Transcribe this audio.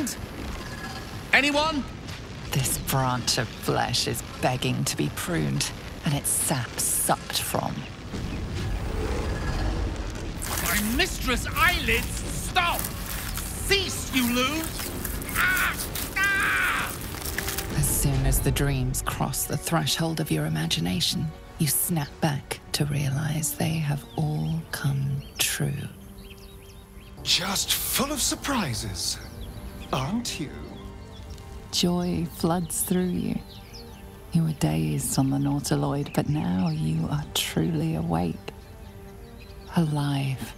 hand? Anyone? This branch of flesh is begging to be pruned, and its sap sucked from. Mystra's eyelids! Stop! Cease, you loon! Ah! Ah! As soon as the dreams cross the threshold of your imagination, you snap back to realize they have all come true. Just full of surprises, aren't you? Joy floods through you. You were dazed on the Nautiloid, but now you are truly awake. Alive